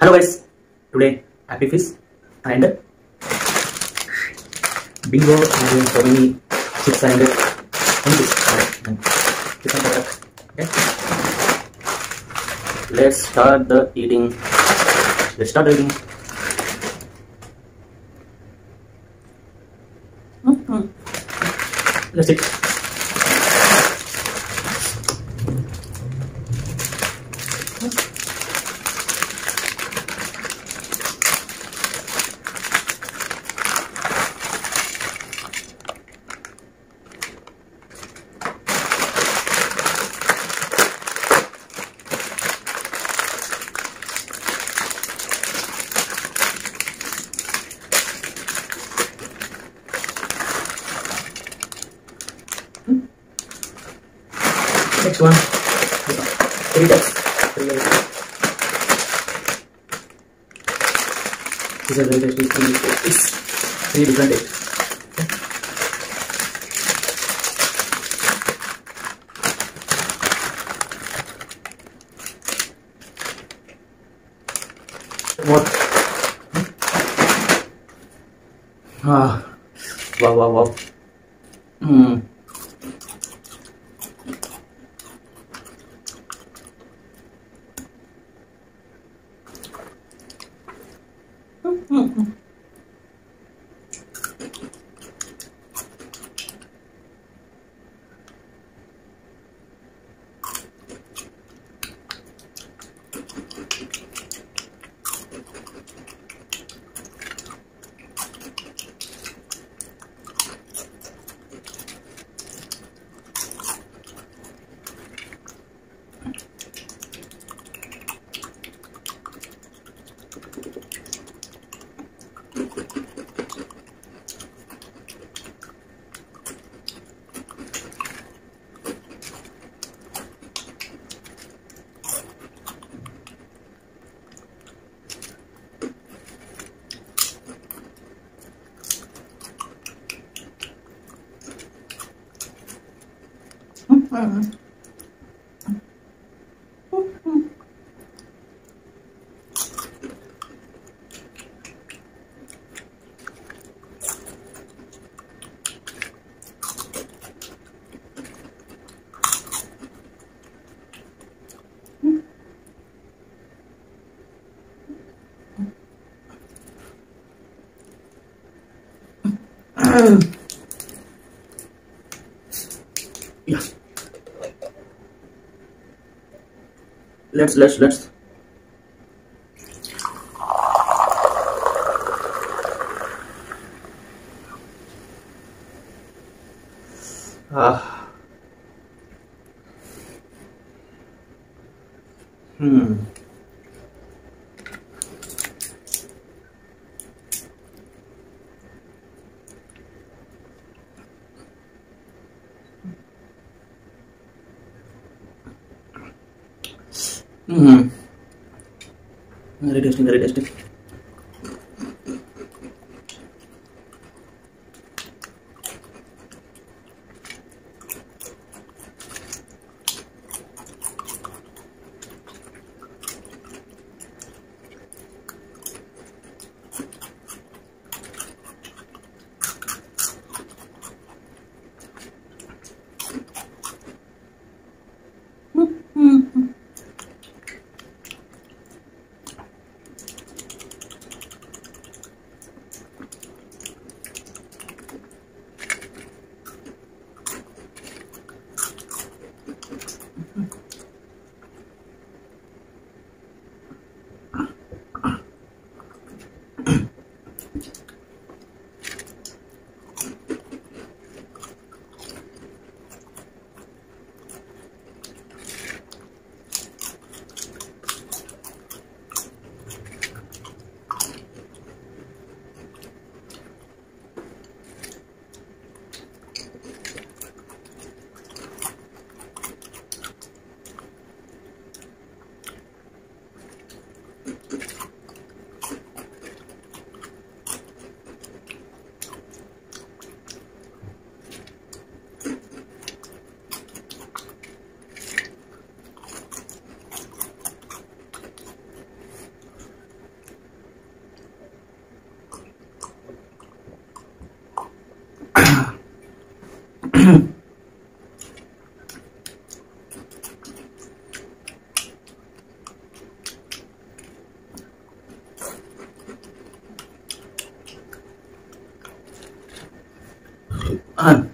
hello guys today Appy Fizz and bingo and so many chips and and chicken product okay? Let's start the eating. Let's start eating. Mm-hmm. Let's eat Next one. Three types. Three. These are. Three, different types. More. Ah. Wow, wow, wow. Hmm. Mm-hmm. Let's let's let's Very tasty, very Um,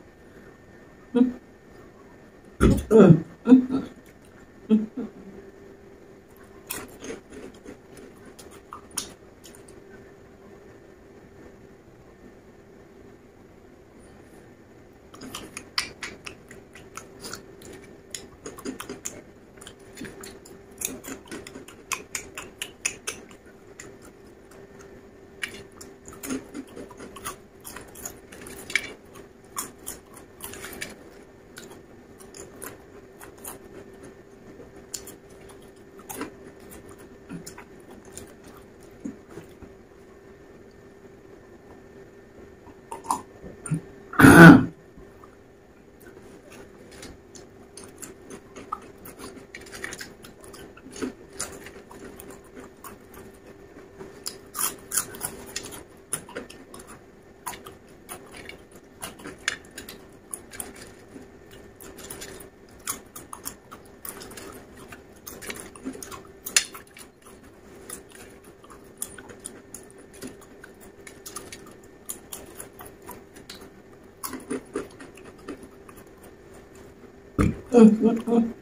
tasty.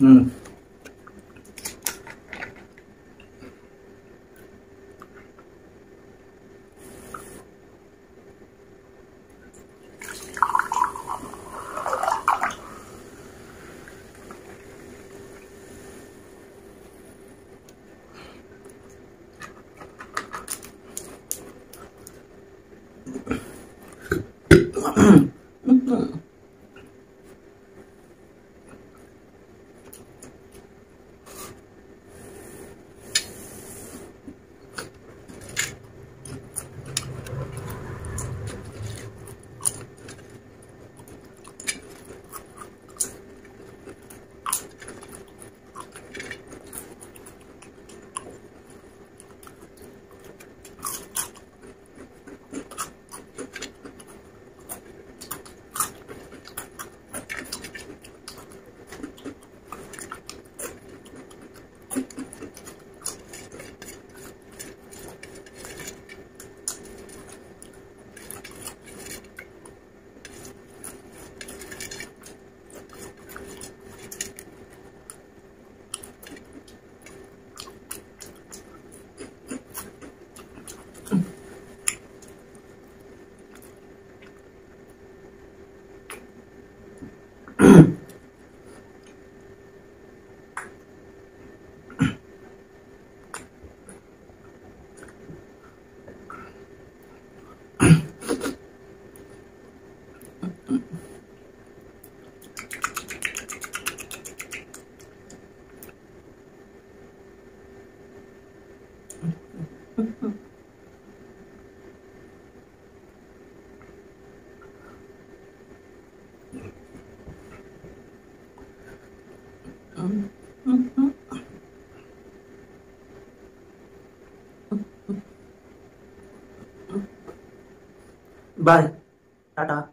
Mm. Bye. Tata.